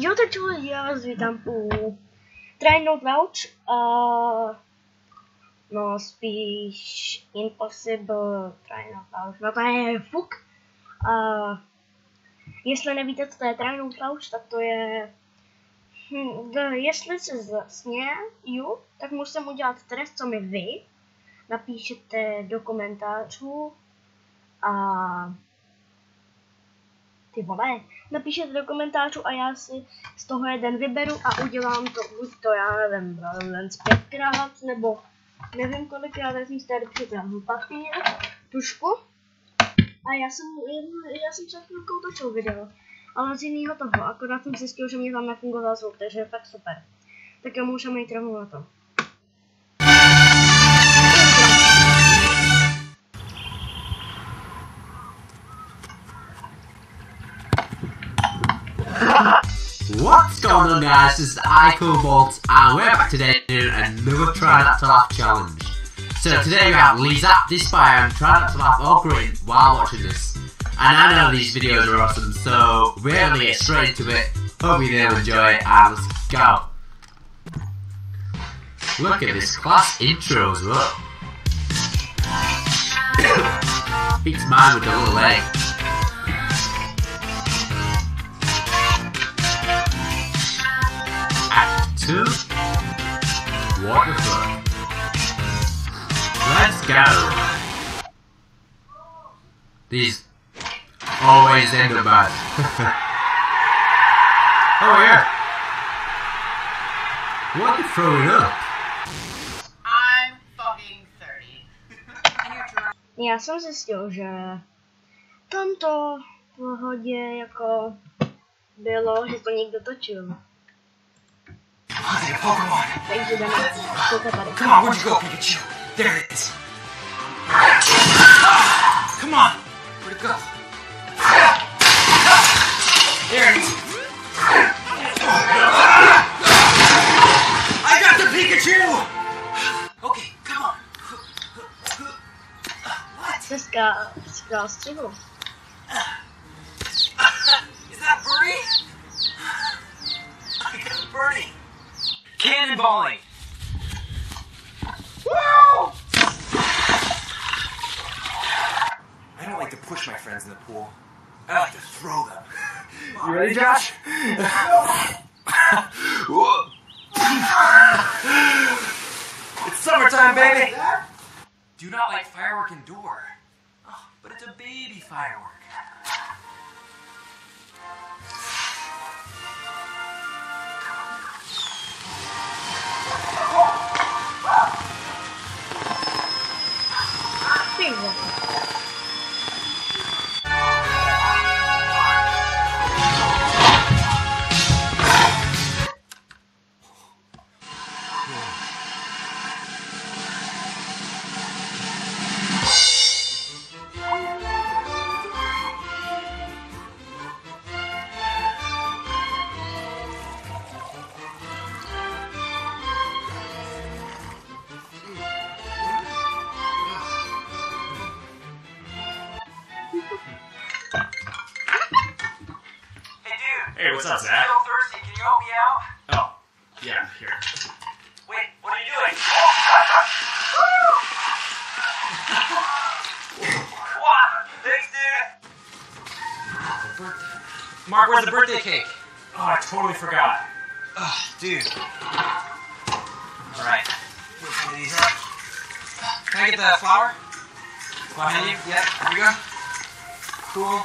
Jo, tak lidi, já vás vítám u Not Couch. Uh, no, spíš Impossible Not Couch. No to je fuk. Uh, jestli nevíte, co to je Not Couch, tak to je... Hm, jestli se zasněju, tak musím udělat trest, co mi vy napíšete do komentářů a ty vole, napíšete do komentářů a já si z toho jeden vyberu a udělám to buď to, já nevím, len pětkrát, nebo nevím kolikrát, já jsem si tady připravil papír, tušku a já jsem, já jsem před chvilkou točil video, ale z jiného toho, akorát jsem zjistil, že mě tam nefungoval zvuk, takže je fakt super. Tak já můžeme jít rovnou na to. What's going on guys, this is iCobalt and we're back today doing another Try Not to Laugh challenge. So today we have Lisa, Dispire and Try Not to Laugh all green while watching this. And I know these videos are awesome, so we're gonna get straight into it. Hope you do enjoy it and let's go. Look at this class intro as well. Beats mine with the little leg. Two. What the fuck? Let's go. These always end up bad. oh yeah. What the throwing up? I'm fucking 30. and you're drunk. Já jsem zjistil, že tamto v pohodě jako bylo, že to někdo točil. Oh, Pokemon. Takže jdeme koukat. Come on, where'd you go, Pikachu? There it is. Come on. Where'd it go? There it is. I got the Pikachu! Okay, come on. What? Dneska říkal střihu. Is Cannonballing. Woo! I don't like to push my friends in the pool. I like to throw them. You ready, Josh? it's summertime, baby. Do not like firework indoor. Oh, but it's a baby firework. Piwo. Dude. Hey, what's up, Zach? Still thirsty. Can you help me out? Oh, yeah, here. Wait, what are you doing? wow, thanks, dude. Mark, where's the birthday cake? Oh, I totally forgot. Oh, dude. All right. Put some of these up. Can I get the flour? Behind you? Yep. Here we go. Cool.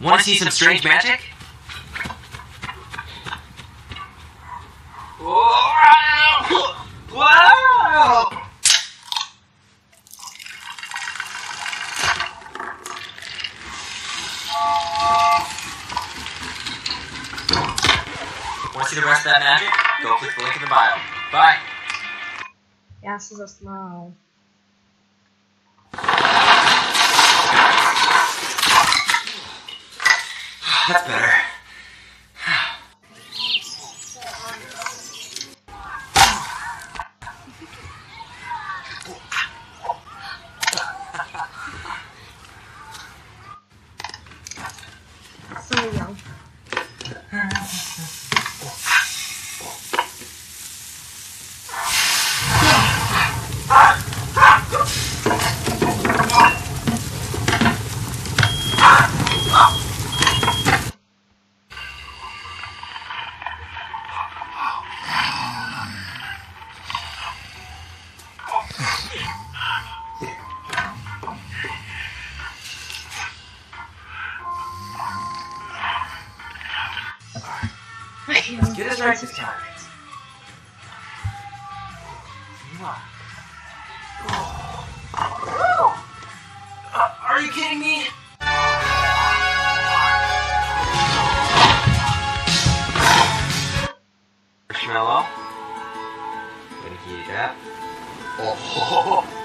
Want to see some strange magic? Wow! Wow! Want to see the rest of that magic? Go click the link in the bio. Bye. Já se zasmál. That's better. Let's get us right. Uh, are you kidding me? Marshmallow. Gonna heat it up. Oh.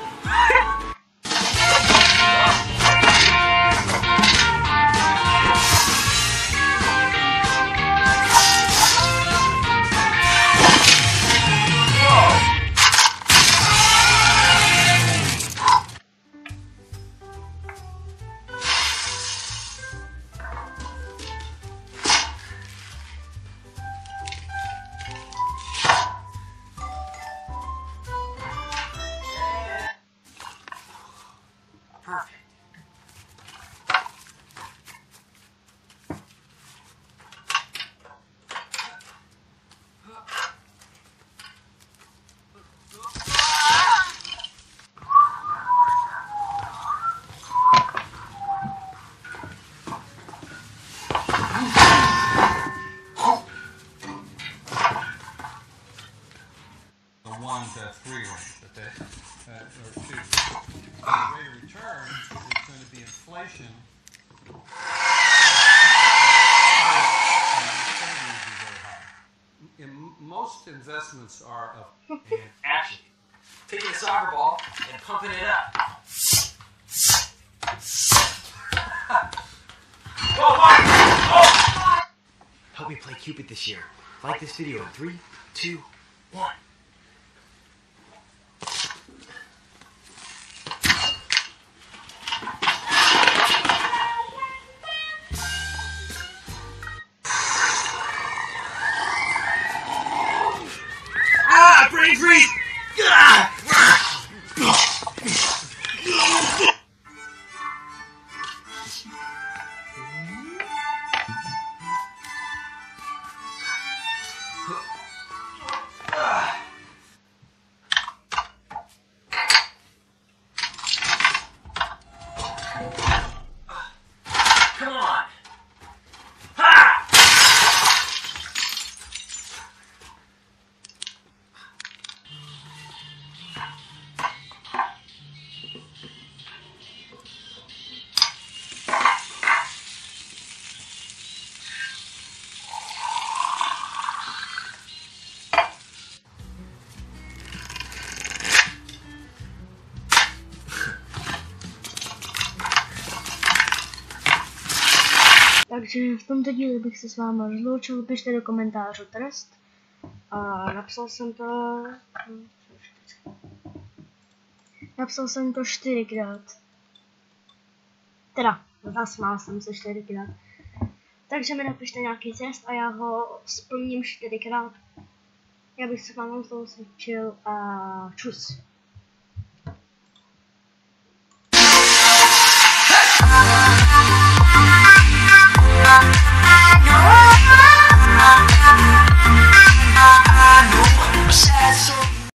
three range, okay, uh, or two. The rate of return is going to be inflation. In most investments are of action. Taking a soccer ball and pumping it up. Mark! Oh! Help me play Cupid this year. Like this video in three, two, one. Takže v tomto díle bych se s váma rozloučil, pište do komentářů trest. A napsal jsem to... Napsal jsem to čtyřikrát. Teda, zasmál jsem se čtyřikrát. Takže mi napište nějaký test a já ho splním čtyřikrát. Já bych se vám svědčil a čus.